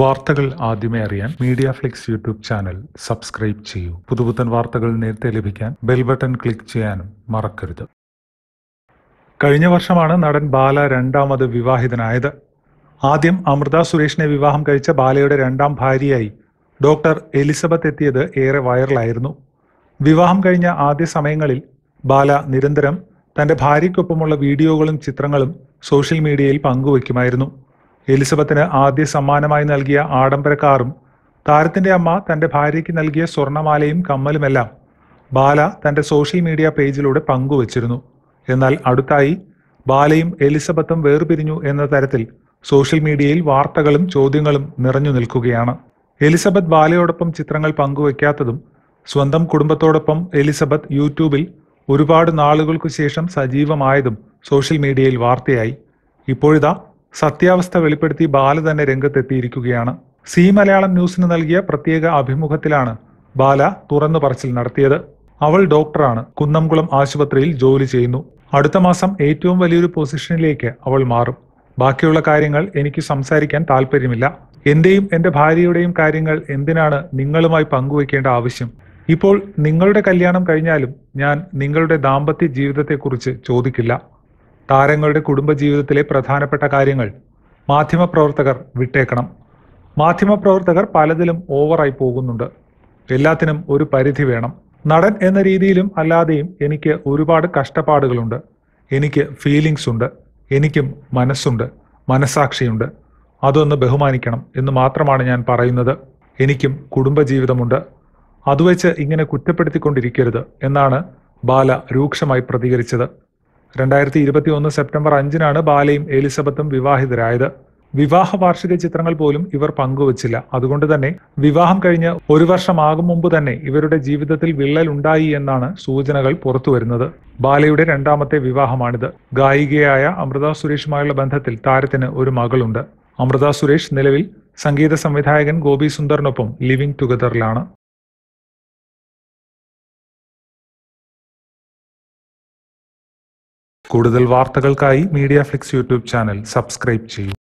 വാർത്തകൾ ആദ്യമേ അറിയാൻ Media Flix YouTube channel subscribe ചെയ്യൂ. പുതുപുത്തൻ വാർത്തകൾ നേരത്തെ ലഭിക്കാൻ ബെൽ ബട്ടൺ ക്ലിക്ക് ചെയ്യാനും മറക്കരുത്. കഴിഞ്ഞ വർഷമാണ് നടൻ ബാല രണ്ടാമത് വിവാഹിതനായത്. ആദ്യം അമൃത സുരേഷിനെ വിവാഹം കഴിച്ച ബാലയുടെ രണ്ടാം ഭാര്യയായി ഡോക്ടർ എലിസബത്ത് എത്തിയത് ഏറെ വൈറലായിരുന്നു. വിവാഹം കഴിഞ്ഞ ആദ്യ സമയങ്ങളിൽ ബാല നിരന്തരം തന്റെ ഭാര്യയ്ക്കൊപ്പമുള്ള വീഡിയോകളും ചിത്രങ്ങളും സോഷ്യൽ മീഡിയയിൽ പങ്കുവയ്ക്കുമായിരുന്നു എലിസബത്തിന് ആദ്യ സമ്മാനമായി നൽകിയ ആഡംബര കാറും താരത്തിന്റെ അമ്മ തന്റെ ഭാര്യയ്ക്ക് നൽകിയ സ്വർണമാലയും കമ്മലുമെല്ലാം ബാല തന്റെ സോഷ്യൽ മീഡിയ പേജിലൂടെ പങ്കുവച്ചിരുന്നു. എന്നാൽ അടുത്തായി ബാലയും എലിസബത്തും വേർപിരിഞ്ഞു എന്ന തരത്തിൽ സോഷ്യൽ മീഡിയയിൽ വാർത്തകളും ചോദ്യങ്ങളും നിറഞ്ഞു നിൽക്കുകയാണ്. എലിസബത്ത് ബാലയോടൊപ്പം ചിത്രങ്ങൾ പങ്കുവയ്ക്കാത്തതും സ്വന്തം കുടുംബത്തോടൊപ്പം എലിസബത്ത് യൂട്യൂബിൽ ഒരുപാട് നാളുകൾക്കു ശേഷം സജീവമായതും സോഷ്യൽ മീഡിയയിൽ വാർത്തയായി. ഇപ്പോഴിതാ സത്യാവസ്ഥ വെളിപ്പെടുത്തി ബാല തന്നെ രംഗത്തെത്തിയിരിക്കുകയാണ്. സി മലയാളം ന്യൂസിന് നൽകിയ പ്രത്യേക അഭിമുഖത്തിലാണ് ബാല തുറന്നു പറച്ചിൽ നടത്തിയത്. അവൾ ഡോക്ടറാണ്. കുന്നംകുളം ആശുപത്രിയിൽ ജോലി ചെയ്യുന്നു. അടുത്ത മാസം ഏറ്റവും വലിയൊരു പൊസിഷനിലേക്ക് അവൾ മാറും. ബാക്കിയുള്ള കാര്യങ്ങൾ എനിക്ക് സംസാരിക്കാൻ താല്പര്യമില്ല എന്റെയും എന്റെ ഭാര്യയുടെയും കാര്യങ്ങൾ എന്തിനാണ് നിങ്ങളുമായി പങ്കുവയ്ക്കേണ്ട ആവശ്യം? ഇപ്പോൾ നിങ്ങളുടെ കല്യാണം കഴിഞ്ഞാലും ഞാൻ നിങ്ങളുടെ ദാമ്പത്യ ജീവിതത്തെക്കുറിച്ച് ചോദിക്കില്ല. താരങ്ങളുടെ കുടുംബജീവിതത്തിലെ പ്രധാനപ്പെട്ട കാര്യങ്ങൾ മാധ്യമപ്രവർത്തകർ വിട്ടേക്കണം. മാധ്യമപ്രവർത്തകർ പലതിലും ഓവറായി പോകുന്നുണ്ട്. എല്ലാത്തിനും ഒരു പരിധി വേണം. നടൻ എന്ന രീതിയിലും അല്ലാതെയും എനിക്ക് ഒരുപാട് കഷ്ടപ്പാടുകളുണ്ട്. എനിക്ക് ഫീലിങ്സ് ഉണ്ട്. എനിക്കും മനസ്സുണ്ട്. മനസാക്ഷിയുണ്ട് അതൊന്ന് ബഹുമാനിക്കണം എന്ന് മാത്രമാണ് ഞാൻ പറയുന്നത്. എനിക്കും കുടുംബജീവിതമുണ്ട്. അതുവെച്ച് ഇങ്ങനെ കുറ്റപ്പെടുത്തിക്കൊണ്ടിരിക്കരുത് എന്നാണ് ബാല രൂക്ഷമായി പ്രതികരിച്ചത്. രണ്ടായിരത്തി ഇരുപത്തി ഒന്ന് സെപ്റ്റംബർ അഞ്ചിനാണ് ബാലയും എലിസബത്തും വിവാഹിതരായത്. വിവാഹ വാർഷിക ചിത്രങ്ങൾ പോലും ഇവർ പങ്കുവച്ചില്ല. അതുകൊണ്ട് തന്നെ വിവാഹം കഴിഞ്ഞ് ഒരു വർഷമാകും മുമ്പ് തന്നെ ഇവരുടെ ജീവിതത്തിൽ വിള്ളൽ ഉണ്ടായി എന്നാണ് സൂചനകൾ പുറത്തുവരുന്നത്. ബാലയുടെ രണ്ടാമത്തെ വിവാഹമാണിത്. ഗായികയായ അമൃത സുരേഷുമായുള്ള ബന്ധത്തിൽ താരത്തിന് ഒരു മകളുണ്ട്. അമൃത സുരേഷ് നിലവിൽ സംഗീത സംവിധായകൻ ഗോപി സുന്ദറിനൊപ്പം ലിവിംഗ് ടുഗദറിലാണ്. കൂടുതൽ വാർത്തകൾക്കായി Media Flix YouTube channel subscribe ചെയ്യൂ.